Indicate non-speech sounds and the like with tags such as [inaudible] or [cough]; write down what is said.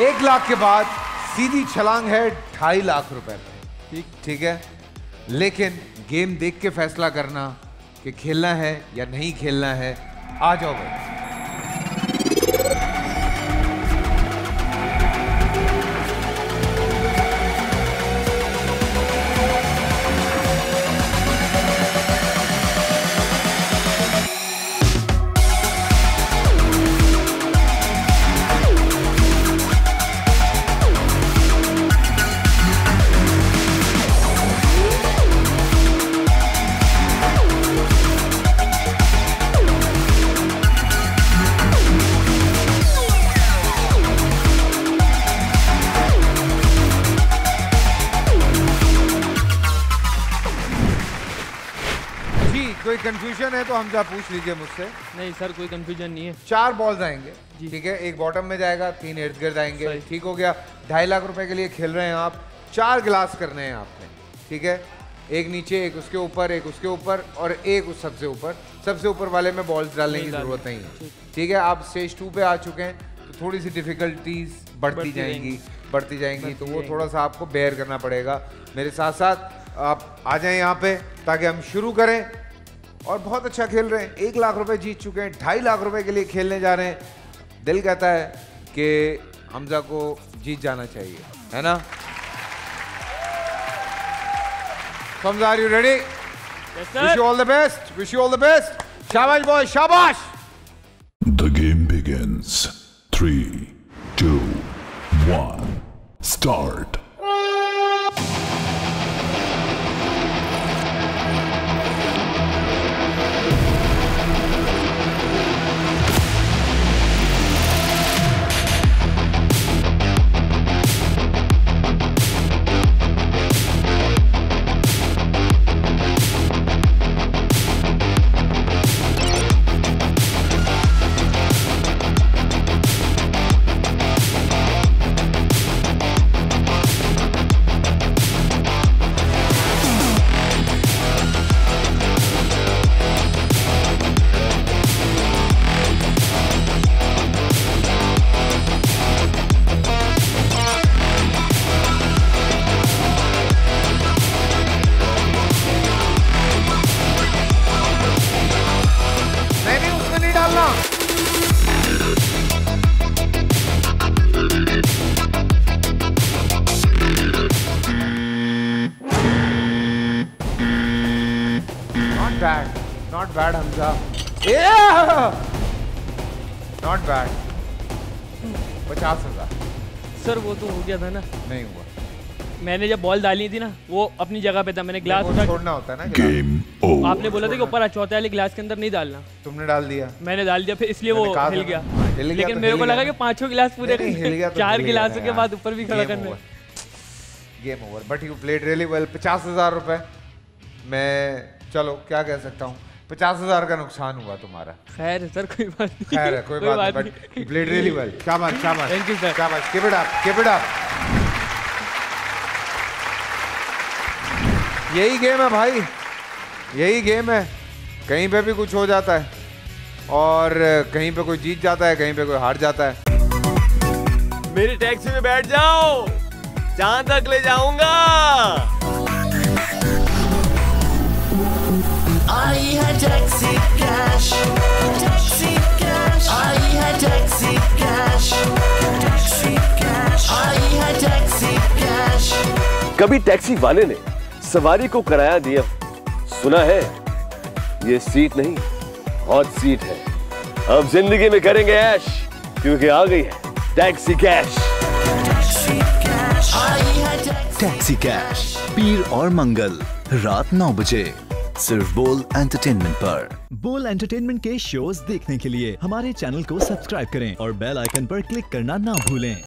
एक लाख के बाद सीधी छलांग है ढाई लाख रुपए पर ठीक ठीक है? लेकिन गेम देख के फैसला करना कि खेलना है या नहीं खेलना है, आ जाओ भाई। कोई कंफ्यूजन है तो हम हमजा पूछ लीजिए मुझसे। नहीं सर कोई कंफ्यूजन नहीं है। चार बॉल्स आएँगे ठीक है? एक बॉटम में जाएगा तीन इर्द गिर्द आएँगे। ठीक हो गया। ढाई लाख रुपए के लिए खेल रहे हैं आप। चार गिलास करने हैं आपने ठीक है? एक नीचे एक उसके ऊपर एक उसके ऊपर और एक उस सबसे ऊपर। सबसे ऊपर वाले में बॉल्स डालने की ज़रूरत नहीं है। ठीक। है? आप स्टेज टू पे आ चुके हैं तो थोड़ी सी डिफिकल्टीज बढ़ती बढ़ती जाएँगी बढ़ती जाएँगी। तो वो थोड़ा सा आपको बेयर करना पड़ेगा। मेरे साथ साथ आप आ जाएँ यहाँ पे ताकि हम शुरू करें। और बहुत अच्छा खेल रहे हैं। एक लाख रुपए जीत चुके हैं ढाई लाख रुपए के लिए खेलने जा रहे हैं। दिल कहता है कि हमजा को जीत जाना चाहिए है ना? Hamza are you ready Yes, wish you all the best wish you all the best शाबाश बॉय शाबाश! The game begins. Three two one start. डालना। Not bad not bad Hamza not bad पचास हज़ार। सर वो तो हो गया था ना। नहीं हुआ। मैंने जब बॉल डाली थी ना वो अपनी जगह पे था मैंने ग्लास उठा छोड़ना होता है ना। Game over. आपने बोला था कि ऊपर चौथे वाले ग्लास के अंदर नहीं डालना। तुमने डाल दिया। मैंने डाल दिया फिर इसलिए वो हिल गया। हाँ, गया लेकिन तो मेरे को लगा कि पाँचों गिलास पूरे तो [laughs] चार गिलासों के बाद ऊपर भी खड़ा करना। Game over but you played really well पचास हज़ार रुपए। मैं चलो क्या कह सकता हूँ? पचास हज़ार का नुकसान हुआ तुम्हारा। खैर सर कोई बात नहीं। खैर है कोई बात नहीं but you played really well शाबाश शाबाश Thank you, sir. शाबाश keep it up keep it up यही गेम है भाई। यही गेम है। कहीं पे भी कुछ हो जाता है। और कहीं पे कोई जीत जाता है कहीं पे कोई हार जाता है। मेरी टैक्सी में बैठ जाओ। जहाँ तक ले जाऊँगा। आई है टैक्सी कैश टैक्सी कैश आई है टैक्सी कैश टैक्सी कैश आई है टैक्सी कैश कभी टैक्सी वाले ने सवारी को कराया दिया। सुना है ये सीट नहीं हॉट सीट है। अब ज़िंदगी में करेंगे ऐश क्योंकि आ गई है टैक्सी कैश। टैक्सी कैश है पीर और मंगल रात नौ बजे सिर्फ़ बोल एंटरटेनमेंट पर। बोल एंटरटेनमेंट के शोज़ देखने के लिए हमारे चैनल को सब्सक्राइब करें और बेल आइकन पर क्लिक करना ना भूलें।